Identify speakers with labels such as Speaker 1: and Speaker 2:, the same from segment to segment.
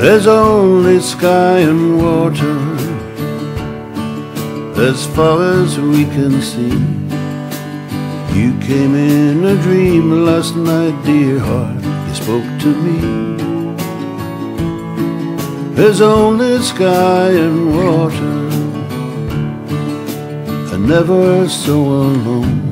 Speaker 1: There's only sky and water as far as we can see. You came in a dream last night, dear heart. You spoke to me. There's only sky and water, and never so alone.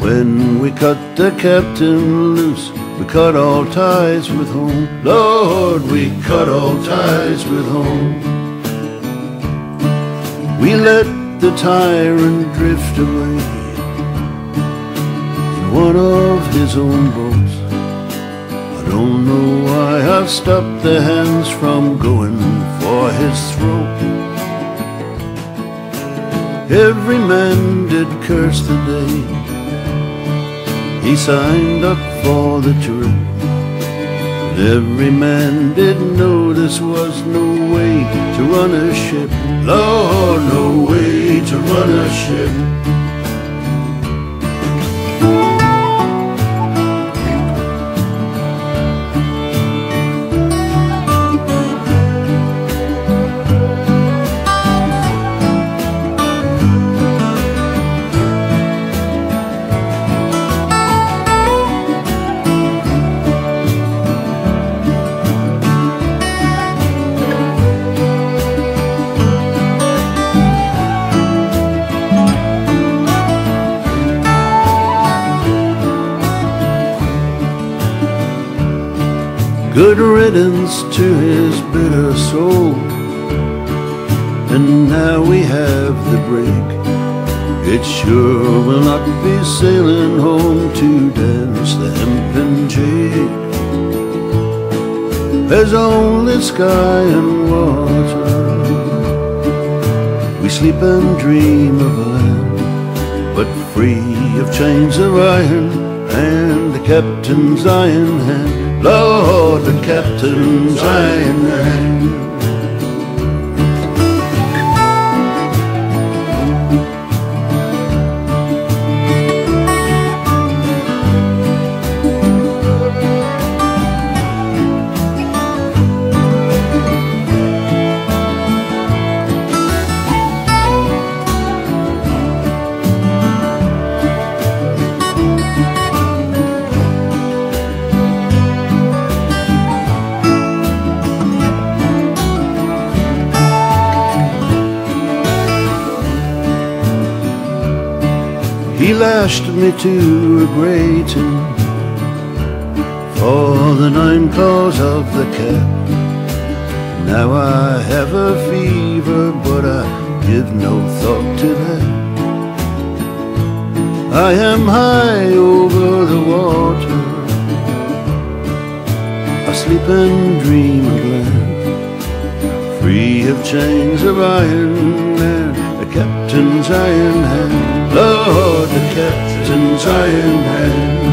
Speaker 1: When we cut the captain loose, we cut all ties with home. Lord, we cut all ties with home. We let the tyrant drift away in one of his own boats. I don't know why I've stopped the hands from going for his throat. Every man did curse the day he signed up for the. But every man did know this was no way to run a ship. Lord, no way to run a ship. Good riddance to his bitter soul. And now we have the break. It sure will not be sailing home to dance the hempen jig. There's only sky and water. We sleep and dream of land, but free of chains of iron and the captain's iron hand. Lord, the captain's iron hand. He lashed me to a grating for the nine claws of the cat. Now I have a fever, but I give no thought to that. I am high over the water. I sleep and dream of land, free of chains of iron and a captain's iron hand. Lord, the captain's iron hand.